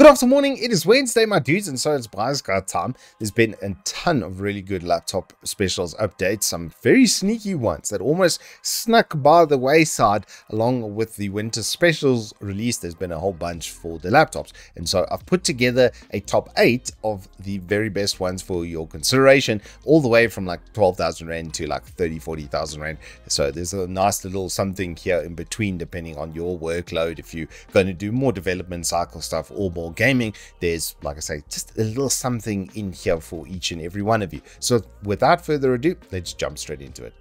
Good afternoon, morning. It is Wednesday, my dudes, and so it's guide time. There's been a ton of really good laptop specials updates, some very sneaky ones that almost snuck by the wayside along with the winter specials release. There's been a whole bunch for the laptops, and so I've put together a top eight of the very best ones for your consideration, all the way from like 12,000 Rand to like 30, 40,000 Rand. So there's a nice little something here in between, depending on your workload. If you're going to do more development cycle stuff or more gaming there's like i say just a little something in here for each and every one of you so without further ado let's jump straight into it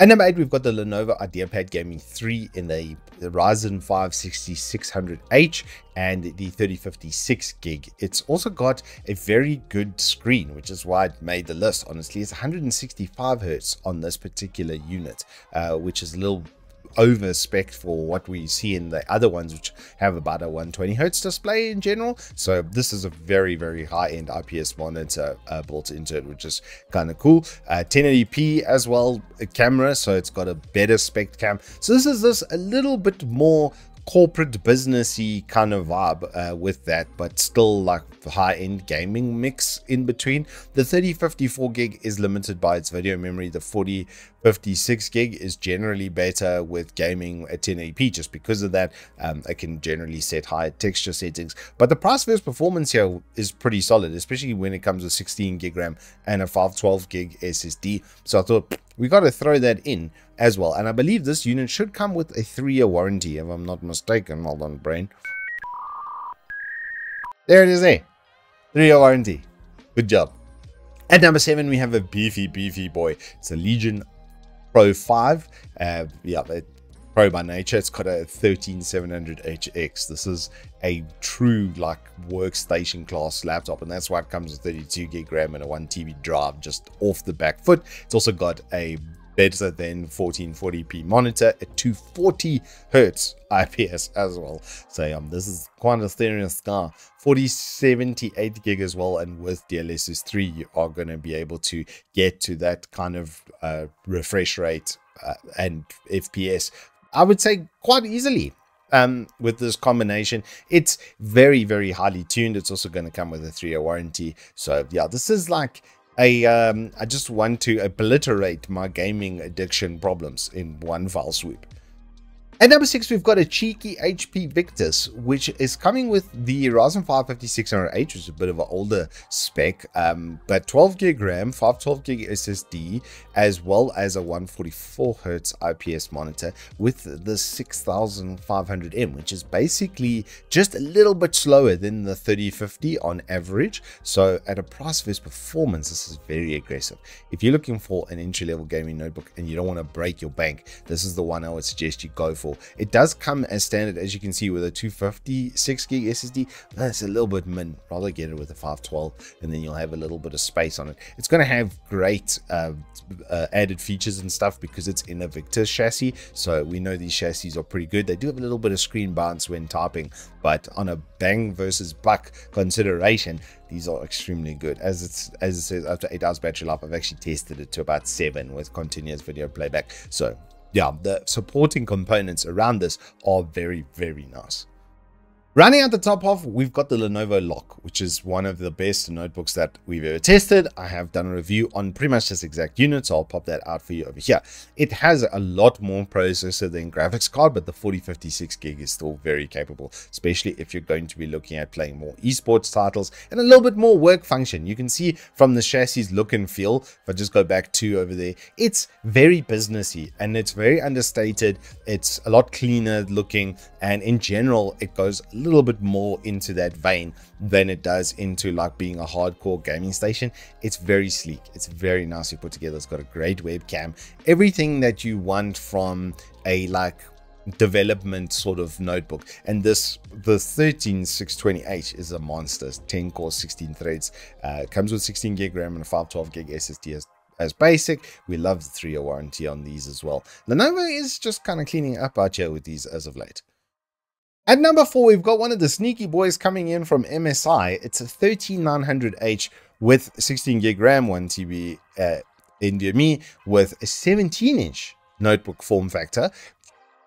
and number eight, we've got the Lenovo IdeaPad Gaming 3 in a the Ryzen 5 6600H and the 3056 gig. It's also got a very good screen, which is why it made the list. Honestly, it's 165 hertz on this particular unit, uh, which is a little over spec for what we see in the other ones, which have about a 120 hertz display in general. So this is a very, very high end IPS monitor uh, built into it, which is kind of cool. Uh, 1080p as well, a camera, so it's got a better spec cam. So this is this a little bit more corporate businessy kind of vibe uh, with that, but still like high-end gaming mix in between. The 3054 gig is limited by its video memory. The 4056 gig is generally better with gaming at 1080p just because of that. Um, I can generally set higher texture settings, but the price versus performance here is pretty solid, especially when it comes with 16 gig RAM and a 512 gig SSD. So I thought we got to throw that in as well. And I believe this unit should come with a three-year warranty, if I'm not mistaken. Hold on, brain. There it is there. Three-year warranty. Good job. At number seven, we have a beefy, beefy boy. It's a Legion Pro 5. Uh, yeah, Pro by nature. It's got a 13700HX. This is a true like workstation class laptop, and that's why it comes with 32 gig RAM and a 1 TB drive just off the back foot. It's also got a better than 1440p monitor at 240 hertz IPS as well. So um, this is quite a serious car. 4078 gig as well, and with DLSS 3, you are going to be able to get to that kind of uh, refresh rate uh, and FPS. I would say quite easily um, with this combination. It's very, very highly tuned. It's also going to come with a three-year warranty. So yeah, this is like I um, I just want to obliterate my gaming addiction problems in one file sweep. At number 6, we've got a cheeky HP Victus, which is coming with the Ryzen 5 5600H, which is a bit of an older spec, um, but 12 gig RAM, 512 gig SSD, as well as a 144Hz IPS monitor with the 6500M, which is basically just a little bit slower than the 3050 on average. So at a price versus performance, this is very aggressive. If you're looking for an entry-level gaming notebook and you don't want to break your bank, this is the one I would suggest you go for for. It does come as standard, as you can see, with a 256 gig SSD. That's a little bit min. Rather get it with a 512, and then you'll have a little bit of space on it. It's going to have great uh, uh, added features and stuff because it's in a Victus chassis. So we know these chassis are pretty good. They do have a little bit of screen bounce when typing, but on a bang versus buck consideration, these are extremely good. As it's as it says, after eight hours battery life, I've actually tested it to about seven with continuous video playback. So yeah, the supporting components around this are very, very nice. Running at the top half, we've got the Lenovo LOQ, which is one of the best notebooks that we've ever tested. I have done a review on pretty much this exact unit, so I'll pop that out for you over here. It has a lot more processor than graphics card, but the 4056 gig is still very capable, especially if you're going to be looking at playing more esports titles and a little bit more work function. You can see from the chassis look and feel, if I just go back to over there, it's very businessy and it's very understated. It's a lot cleaner looking, and in general, it goes a little bit more into that vein than it does into like being a hardcore gaming station. It's very sleek. It's very nicely put together. It's got a great webcam. Everything that you want from a like development sort of notebook and this the 13620h is a monster 10 core 16 threads uh, comes with 16 gig ram and a 512 gig ssd as, as basic we love the three-year warranty on these as well lenovo is just kind of cleaning up our here with these as of late at number four, we've got one of the sneaky boys coming in from MSI. It's a 13900H with 16 gig RAM, 1 TB uh, NVMe with a 17 inch notebook form factor,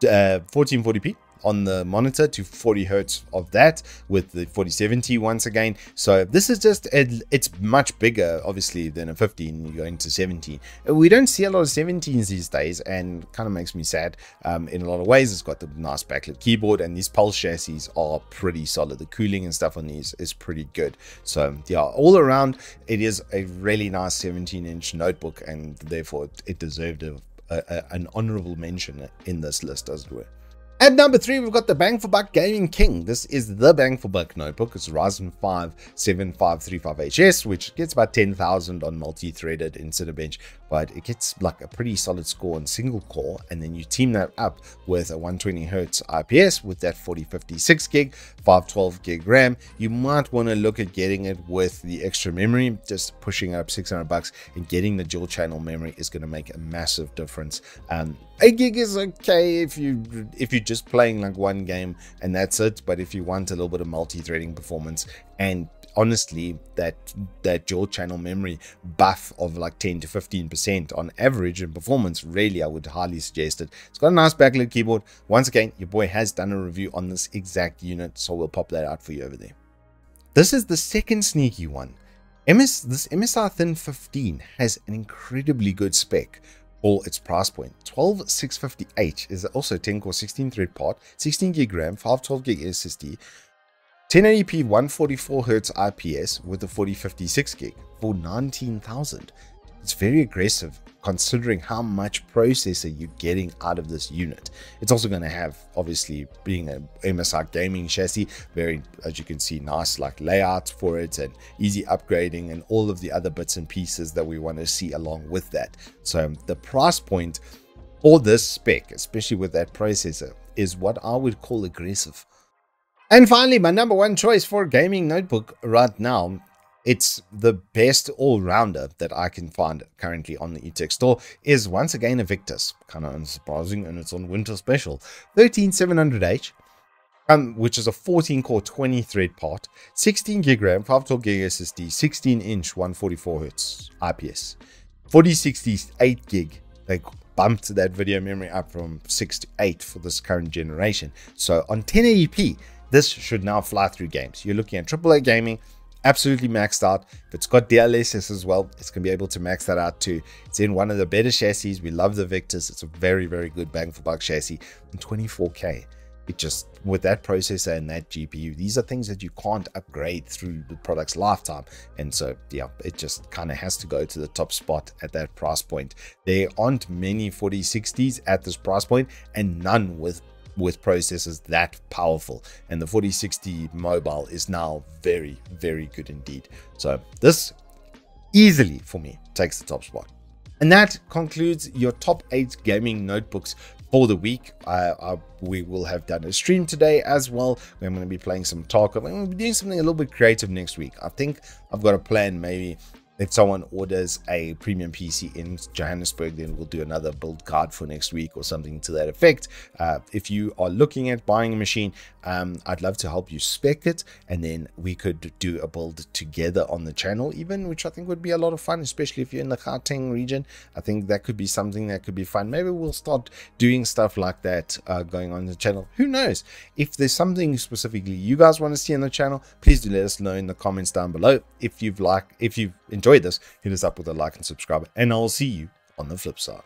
uh, 1440p on the monitor to 40 hertz of that with the 4070 once again. So this is just, it's much bigger, obviously, than a 15 going to 17. We don't see a lot of 17s these days and kind of makes me sad um, in a lot of ways. It's got the nice backlit keyboard and these Pulse chassis are pretty solid. The cooling and stuff on these is pretty good. So yeah, all around, it is a really nice 17 inch notebook and therefore it deserved a, a, an honorable mention in this list as it were. At number three, we've got the Bang for Buck Gaming King. This is the Bang for Buck notebook. It's Ryzen 5 7535HS, which gets about 10,000 on multi-threaded in Cinebench, but it gets like a pretty solid score on single core. And then you team that up with a 120 hertz IPS with that 4056 gig, 512 gig RAM. You might want to look at getting it with the extra memory, just pushing up 600 bucks and getting the dual channel memory is going to make a massive difference. Um, 8 gig is okay if you if you're just playing like one game and that's it. But if you want a little bit of multi-threading performance and honestly that that dual channel memory buff of like 10 to 15 percent on average in performance really i would highly suggest it. It's got a nice backlit keyboard. Once again your boy has done a review on this exact unit so we'll pop that out for you over there. This is the second sneaky one. MS, this MSI Thin 15 has an incredibly good spec or its price point. 12650H is also 10 core 16 thread part, 16 gig RAM, 512 gig SSD, 1080p 144 Hz IPS with a 4056 gig for 19,000. It's very aggressive considering how much processor you're getting out of this unit. It's also going to have, obviously, being a MSI gaming chassis, very, as you can see, nice like layout for it and easy upgrading and all of the other bits and pieces that we want to see along with that. So the price point for this spec, especially with that processor, is what I would call aggressive. And finally, my number one choice for gaming notebook right now it's the best all-rounder that I can find currently on the Evetech store is once again a Victus, kind of unsurprising, and it's on winter special. 13700H, um, which is a 14-core 20-thread part, 16 gig RAM, 512 gig SSD, 16-inch 144 Hz IPS, 4068 gig. They bumped that video memory up from 6 to 8 for this current generation. So on 1080p, this should now fly through games. You're looking at AAA gaming, absolutely maxed out. If it's got DLSS as well, it's going to be able to max that out too. It's in one of the better chassis. We love the Victus. It's a very, very good bang for buck chassis in 24K. It just, with that processor and that GPU, these are things that you can't upgrade through the product's lifetime. And so, yeah, it just kind of has to go to the top spot at that price point. There aren't many 4060s at this price point and none with with processors that powerful and the 4060 mobile is now very very good indeed so this easily for me takes the top spot and that concludes your top eight gaming notebooks for the week. Uh, uh, we will have done a stream today as well. I'm going to be playing some talk. I'm going to be doing something a little bit creative next week. I think I've got a plan maybe if someone orders a premium PC in Johannesburg, then we'll do another build card for next week or something to that effect. Uh, if you are looking at buying a machine, um, I'd love to help you spec it and then we could do a build together on the channel even, which I think would be a lot of fun, especially if you're in the Gauteng region. I think that could be something that could be fun. Maybe we'll start doing stuff like that uh, going on the channel. Who knows? If there's something specifically you guys want to see on the channel, please do let us know in the comments down below. If you've like, if you've enjoyed this, hit us up with a like and subscribe, and I'll see you on the flip side.